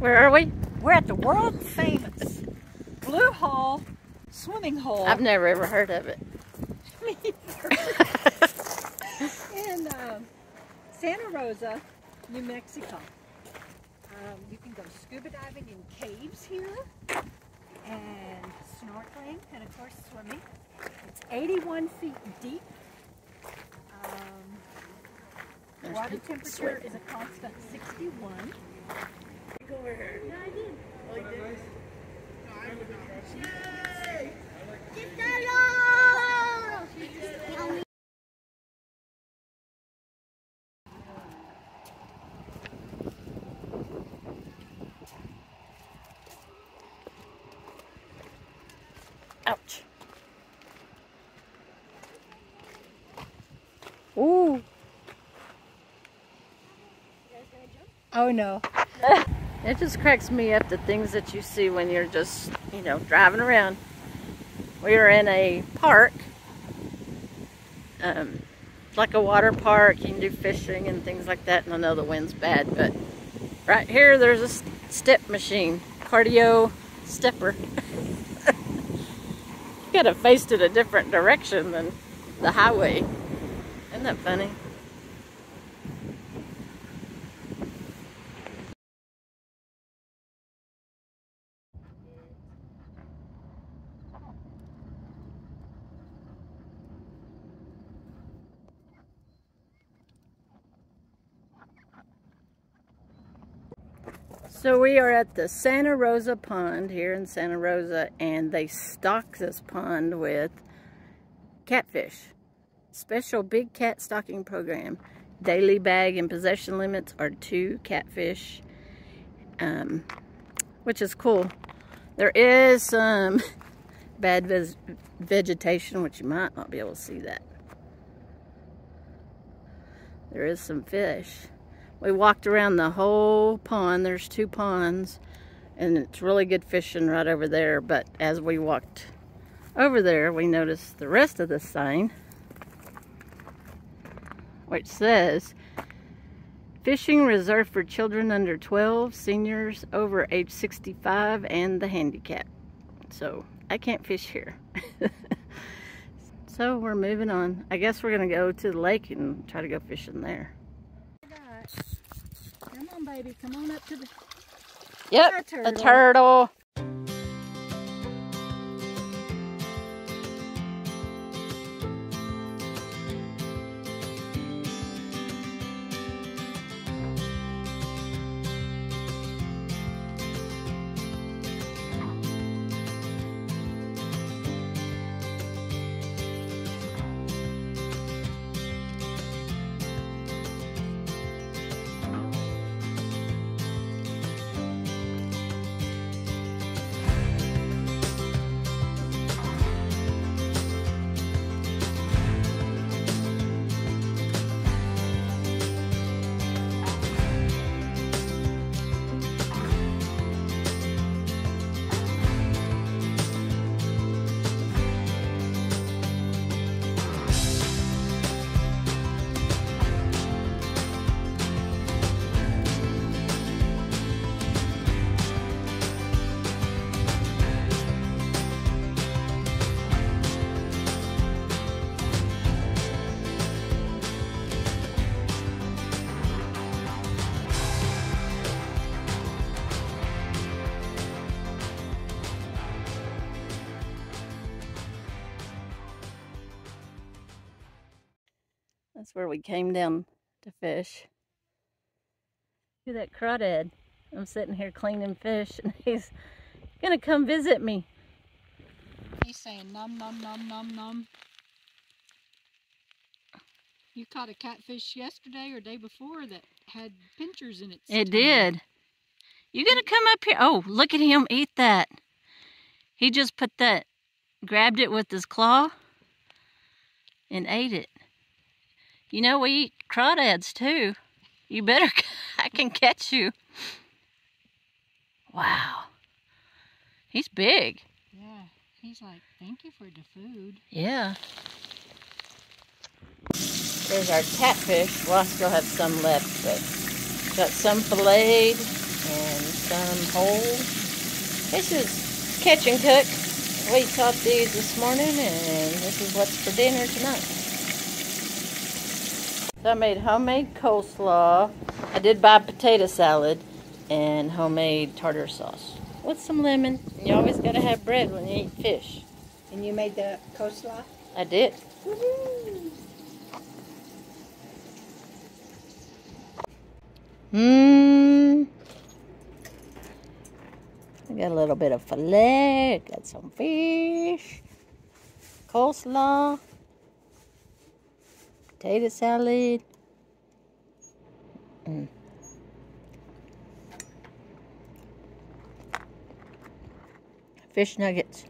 Where are we? We're at the world famous Blue Hole swimming hole. I've never ever heard of it. in um, Santa Rosa, New Mexico. Um, you can go scuba diving in caves here and snorkeling and of course swimming. It's 81 feet deep. Um, water temperature swimming. is a constant 61. Go over here. Yeah, I did. Ouch. Ooh. Oh no. It just cracks me up the things that you see when you're just, you know, driving around. We were in a park, um, like a water park. You can do fishing and things like that. And I know the wind's bad, but right here there's a step machine, cardio stepper. you gotta face it a different direction than the highway. Isn't that funny? So we are at the Santa Rosa Pond here in Santa Rosa and they stock this pond with catfish. Special big cat stocking program. Daily bag and possession limits are two catfish, um, which is cool. There is some bad ves vegetation, which you might not be able to see that. There is some fish. We walked around the whole pond. There's two ponds, and it's really good fishing right over there. But as we walked over there, we noticed the rest of the sign, which says, Fishing reserved for children under 12, seniors over age 65, and the handicap. So, I can't fish here. so, we're moving on. I guess we're going to go to the lake and try to go fishing there. Come on, baby. Come on up to the. Yep, A a turtle. turtle. That's where we came down to fish. Look at that crawdad. I'm sitting here cleaning fish and he's gonna come visit me. He's saying num num num num num. You caught a catfish yesterday or day before that had pinchers in its It tummy. did. You gonna come up here? Oh, look at him eat that. He just put that, grabbed it with his claw and ate it. You know, we eat crawdads too. You better, I can catch you. Wow. He's big. Yeah. He's like, thank you for the food. Yeah. There's our catfish. Well, I still have some left, but got some filleted and some whole. This is catch and cook. We caught these this morning, and this is what's for dinner tonight. So I made homemade coleslaw. I did buy potato salad and homemade tartar sauce with some lemon. You always got to have bread when you eat fish. And you made the coleslaw? I did. Mmm. I got a little bit of filet. Got some fish. Coleslaw. Potato salad. Mm. Fish nuggets.